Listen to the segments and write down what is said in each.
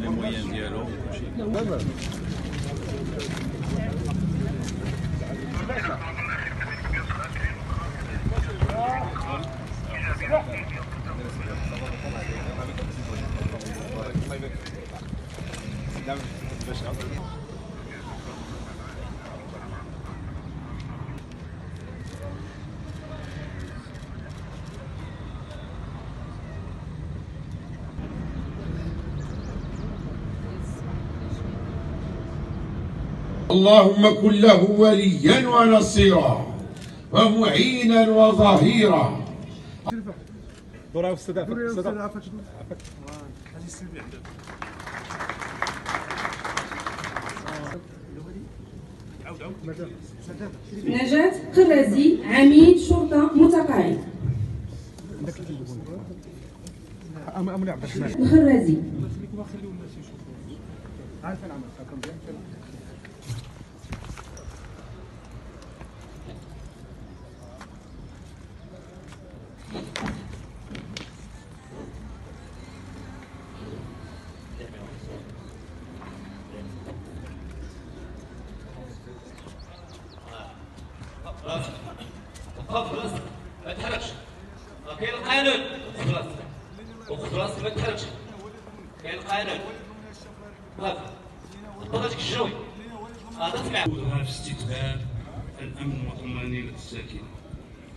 لي مويان اللهم كن له وليا ونصيرا ومعينا وظهيرا. نجاة قرازي عميد شرطة متقاعد الرحمن خف راسك ما تحركش كاين القانون. خف راسك وخف راسك ما تحركش كاين القانون. خف خطرتك الشوي هذا تسمع. دورها في استتباب الأمن والطمأنينة الساكنة.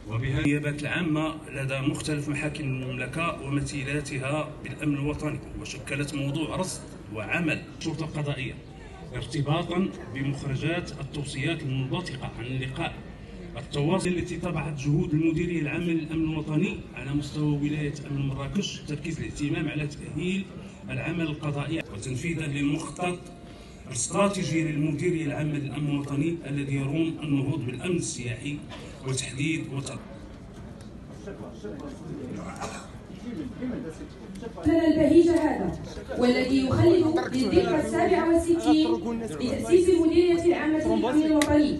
وبها النيابات العامة لدى مختلف محاكم المملكة ومثيلاتها بالأمن الوطني. وشكلت موضوع رصد وعمل الشرطة القضائية ارتباطا بمخرجات التوصيات المنبثقة عن اللقاء. التواصل التي طبعت جهود المديرية العامة للأمن الوطني على مستوى ولاية أمن مراكش تركيز الاهتمام على تأهيل العمل القضائي وتنفيذا للمخطط الاستراتيجي للمديرية العامة للأمن الوطني الذي يروم النهوض بالأمن السياحي وتحديد وتطوير سنة البهيج هذا والذي يخلد للذكرى السابعة والستين لتأسيس المديرية العامة للأمن الوطني.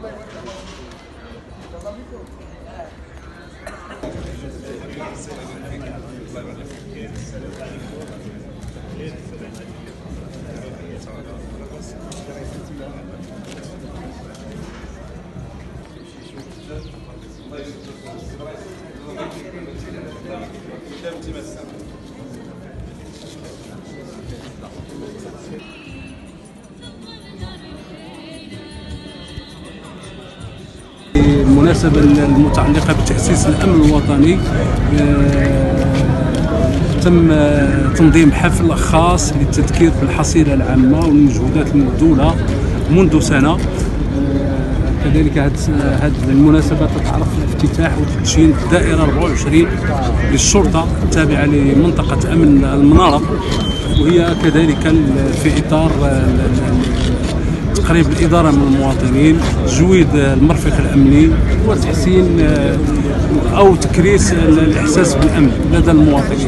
المناسبة المتعلقة بتأسيس الأمن الوطني آه، تم تنظيم حفل خاص للتذكير بالحصيلة العامة والمجهودات المبذولة منذ سنة. كذلك هذه المناسبة تتعرف افتتاح وتدشين الدائرة 24 للشرطة التابعة لمنطقة أمن المنارة وهي كذلك في ال- تقريب الإدارة من المواطنين تجويد المرفق الأمني وتحسين آه، أو تكريس ال- الإحساس بالأمن لدى المواطنين.